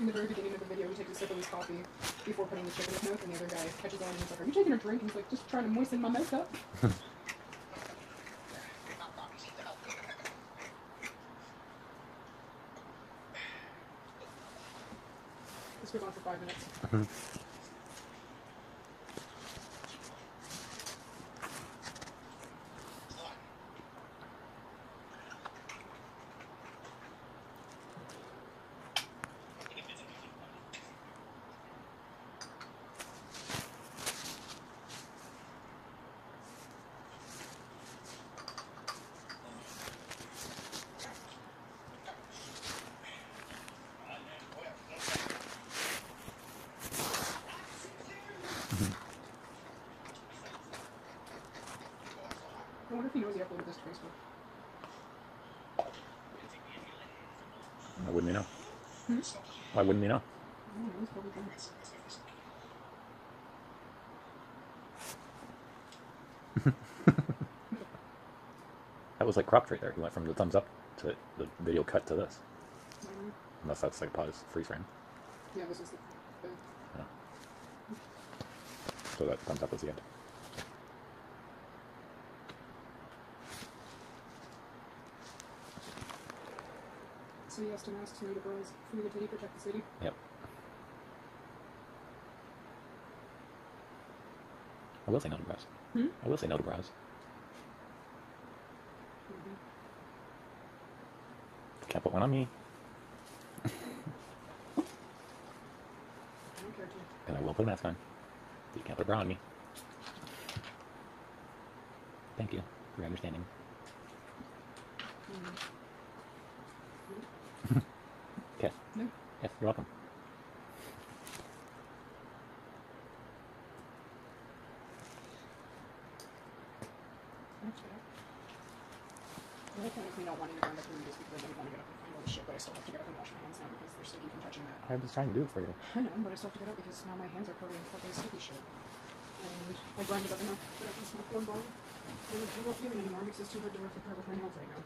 In the very beginning of the video, he takes a sip of his coffee before putting the chip in his mouth, and the other guy catches on and he's like, Are you taking a drink? And he's like, Just trying to moisten my mouth up. this goes on for five minutes. if he knows he uploaded this to Facebook. Why wouldn't he know? Hmm? Why wouldn't he know? I don't know, he's probably drunk. That was like cropped right there. He went from the thumbs up to the video cut to this. Um, Unless that's like pause freeze frame. yeah, this is the, the So that thumbs up was the end. City has to mask to know the girls. Free the titty, protect the city. Yep. I will say no to bras. Hmm? I will say no to bras. Mhm. Can't put one on me, I don't care to. and I will put a mask on. You can't put a bra on me. Thank you for understanding. Mm. Yes. No. Yes, you're welcome. Actually, the whole point of me not wanting to go in the room because I didn't want to get up and find all the shit, but I still have to get up and wash my hands now because they're sticky from touching that. I was trying to do it for you. I know, but I still have to get up because now my hands are covered in fucking sticky shit. And I grind it up enough that I can smoke one ball. And I won't do it anymore because it's too hard to work apart with my nails right now.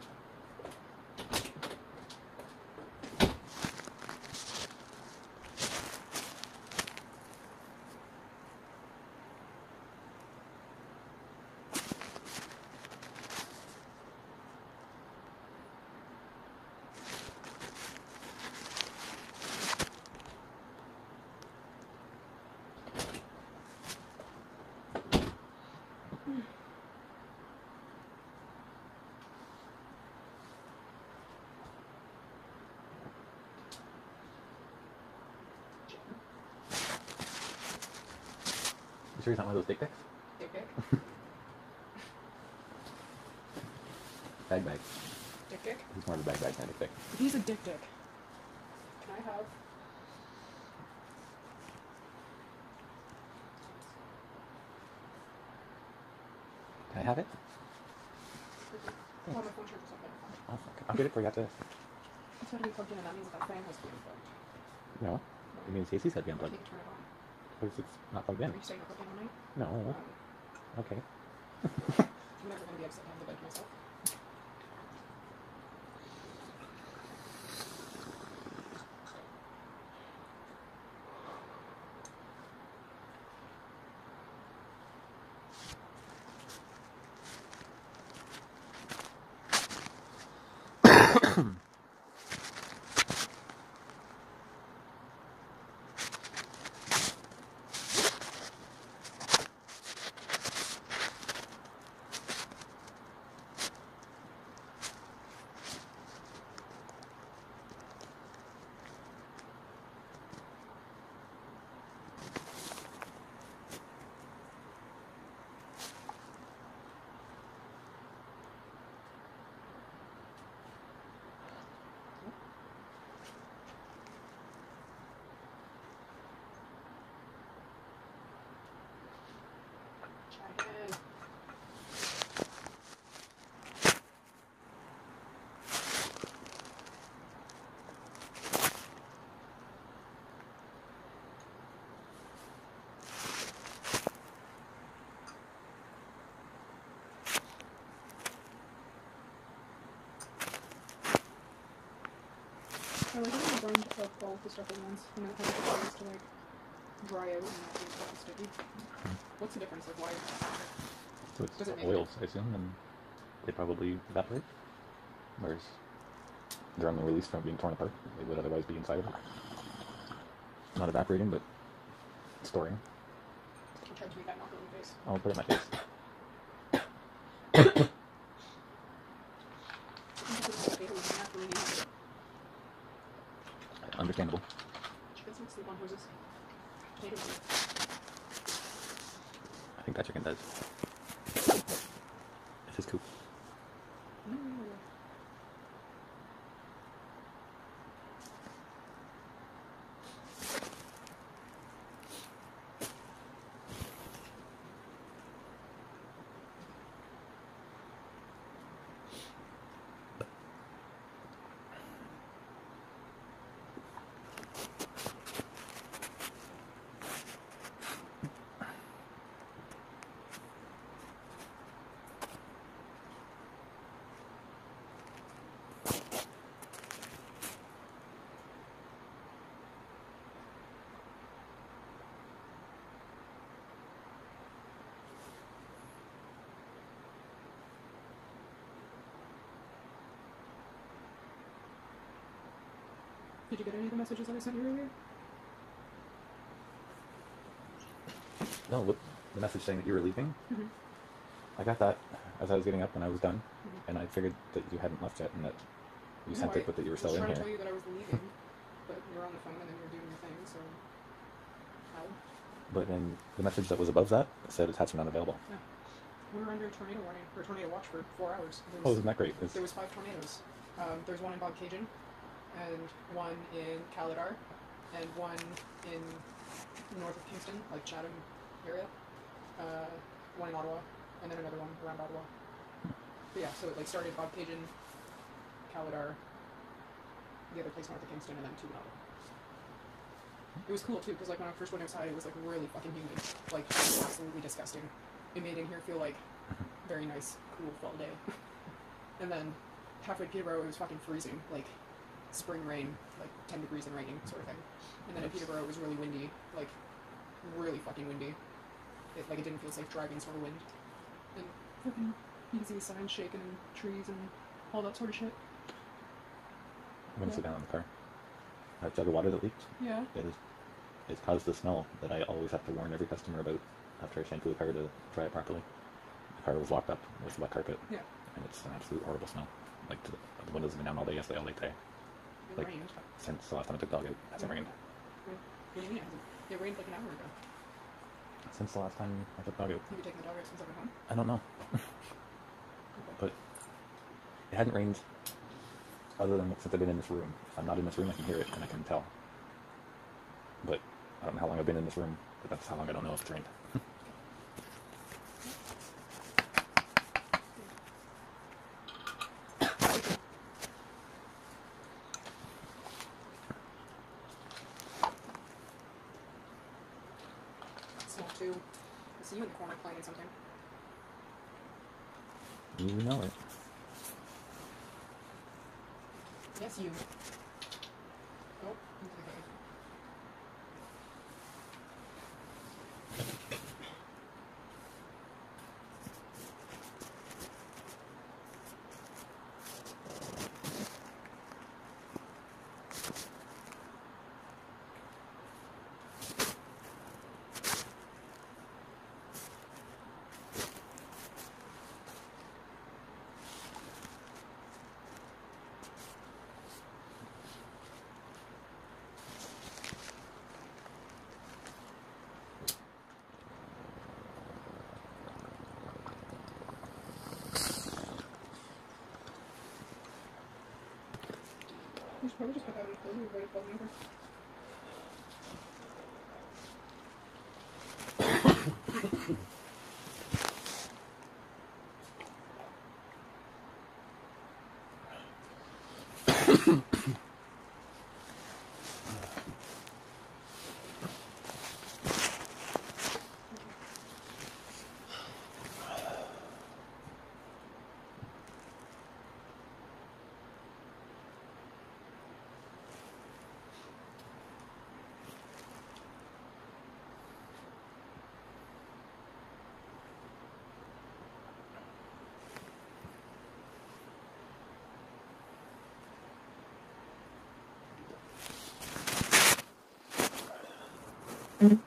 Sure he's not one of those dick pics? Dick dick. Bag bag. Dick dick. He's more of a bag bag than a dick pic. He's a dick dick. Can I have? Can I have it? Oh, my phone charger's up there. Fuck. I'll get it for you after this. It's gotta be plugged in, and that means that that fan has to be unplugged. No. It means AC's got to be I unplugged. Can't turn it on. What if it's not plugged in? Are you staying up all night? No. Um, Okay. I'm never gonna be upset to have the bed to myself. All of the stuff at once, and then it has a chance to like dry out and not be so sticky. What's the difference? Like why? So it's Does it make oils, I assume, and they probably evaporate. Whereas they're only released from being torn apart. They would otherwise be inside of it. Not evaporating, but storing. I'm trying to make that knock on your face. I'll put it in my face. I'm just gonna say, "Oh, not really need it." Understandable. I think that chicken does. It's his coop. Did you get any of the messages that I sent you earlier? No, what, the message saying that you were leaving. Mhm. I got that as I was getting up when I was done, Mhm. and I figured that you hadn't left yet and that you No, sent I it, but that you were still was in trying to tell here. you that I was leaving, but you were on the phone and then you were doing your thing, so. How? But then the message that was above that said attachment unavailable. Yeah. We were under a tornado warning or tornado watch for four hours. Oh, was, isn't that great? It's, there was five tornadoes. Um, there's one in Bobcaygeon, and one in Kaladar, and one in north of Kingston, like Chatham area. Uh, one in Ottawa, and then another one around Ottawa. But yeah, so it like started Bobcaygeon, Kaladar, the other place north of Kingston, and then two in Ottawa. It was cool too, because like when I first went outside, it was like really fucking humid, like absolutely disgusting. It made in here feel like very nice, cool fall day. and then halfway to Peterborough, it was fucking freezing, like spring rain, like 10 degrees and raining sort of thing. And then in Peterborough, it was really windy, like really fucking windy. It, like it didn't feel safe driving sort of wind. And fucking easy signs shaking and trees and all that sort of shit. I'm going to sit down in the car. That jug of water that leaked, Yeah. it, is, it caused the smell that I always have to warn every customer about after I shampoo the car to dry it properly. The car was locked up with wet carpet, Yeah. and it's an absolute horrible smell. Like to the, the windows have been down all day yesterday, all day today. It Like- rained. Since the last time I took dog out, it hasn't rained. What do you mean it hasn't? It rained like an hour ago. Since the last time I took dog out, Have you taken the dog out since I've been home? I don't know. but it hadn't rained other than since I've been in this room. If I'm not in this room, I can hear it and I can tell. But I don't know how long I've been in this room, but that's how long I don't know if it's rained. Small too. I see you in the corner playing something. You know it. Yes, you. Thank you. Mm-hmm.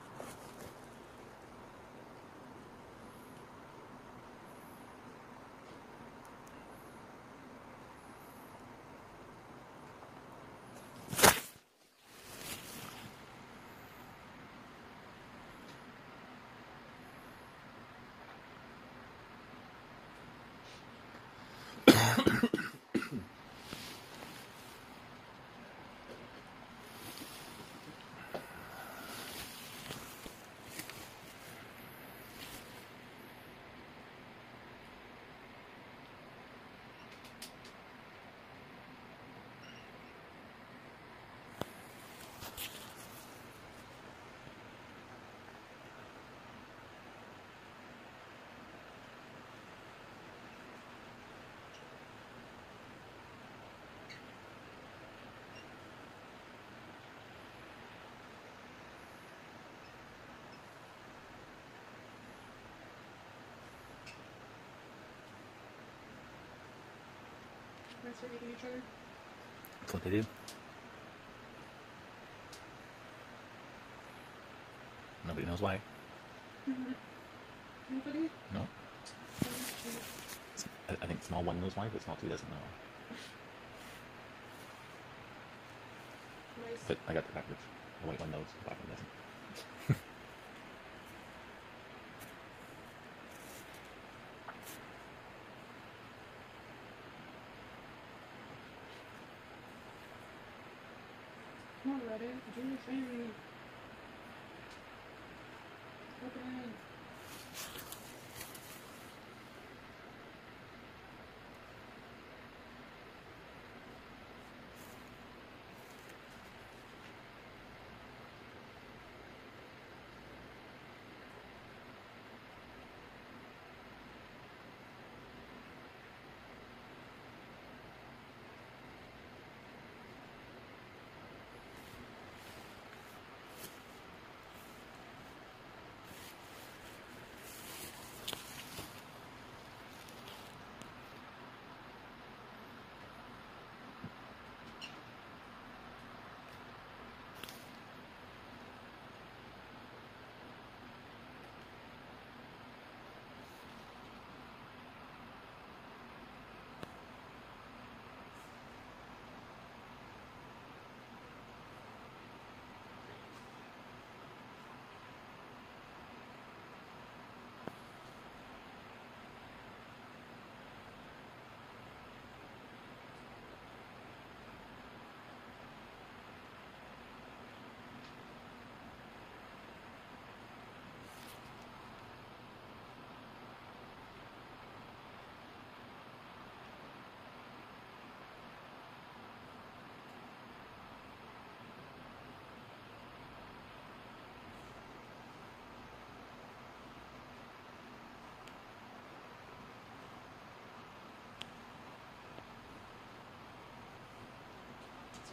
Eating each other? That's what they do. Nobody knows why. Mm-hmm. Nobody? No. I, I think small one knows why, but small two doesn't know. Nice. But I got the backwards. The white one knows, the black one doesn't. On, Reddit. Do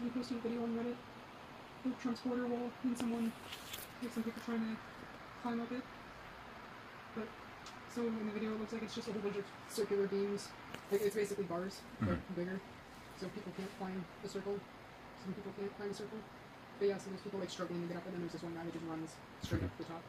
your thing. Open it. Someone posted a video on Reddit of Trump's border wall and someone, like some people trying to climb up it. But so in the video it looks like it's just a whole bunch of circular beams. Like it's basically bars, but mm-hmm. bigger. So people can't climb a circle. Some people can't climb a circle. But yeah, so there's people like struggling to get up and then there's this one guy that just runs straight up to the top.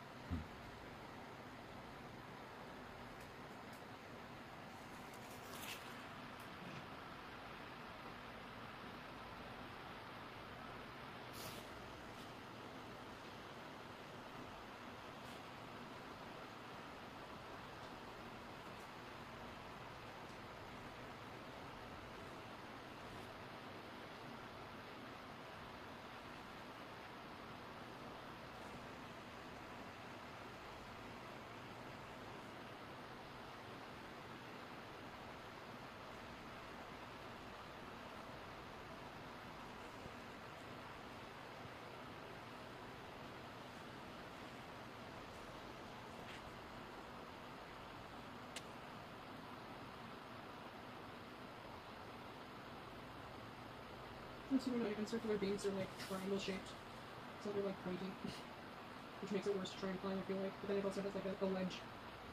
So not even circular beams are like triangle shaped. So they're like pointy. Which makes it worse to try and climb, I feel like. But then it also has like a, a ledge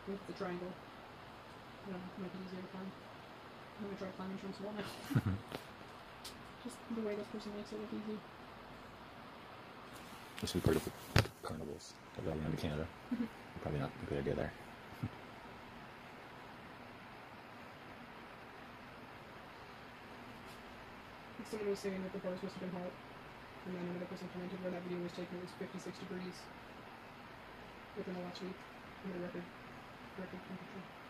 with the triangle. I don't know, it might be easier to climb. I'm gonna try climbing Trump's wall now. Just the way this person makes it look easy. This be part of the carnivals of Valley into Canada. Mm-hmm. Probably not a good idea there. Someone was saying that the bars must have been hot. And then another person commented where that video was taken, it was 56 degrees within the last week. And the record, record temperature.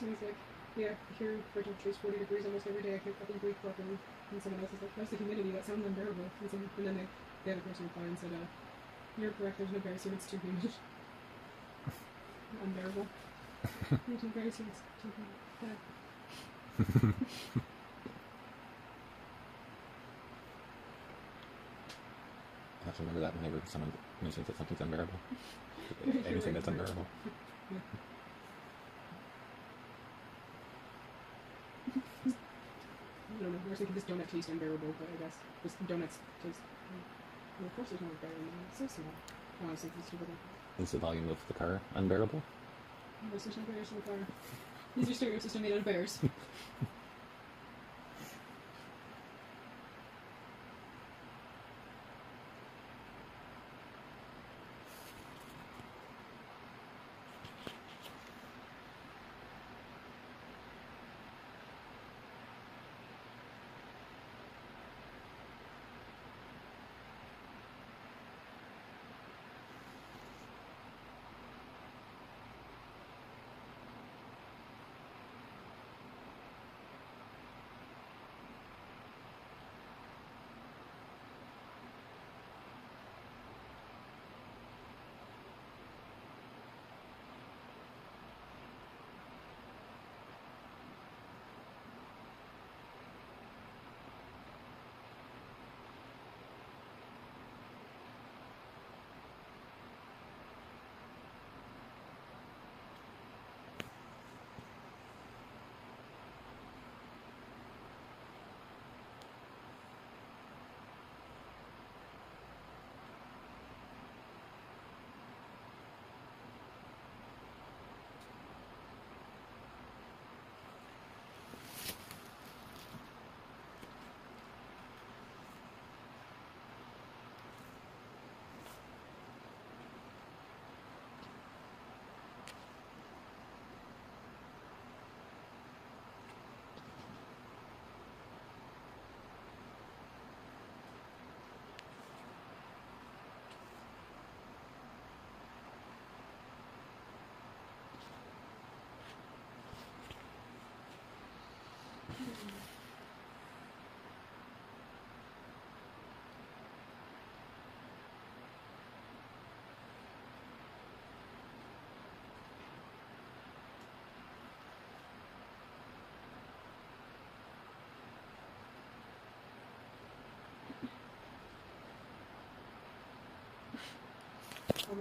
So he's like, yeah, here for temperature is 40 degrees almost every day. I can't fucking breathe properly. And someone else is like, how's the humidity? That sounds unbearable. And, some, and then they, the other person replied and said, uh, you're correct, there's no comparison, it's too humid. unbearable. There's no comparison, it's too humid. Yeah. That's remember that whenever someone mentions that something's unbearable. Anything that's unbearable. I don't know. I was thinking this donut tastes unbearable, but I guess this donuts taste. Well, of course, it's not bear in there. It's so small. Oh, I was thinking stupid. Is the volume of the car unbearable? There's no bears in the car. Is your stereo system made out of bears?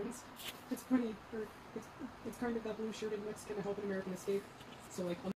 It's. Or it's, it's kind of that blue shirted Mexican to help an American escape. So like.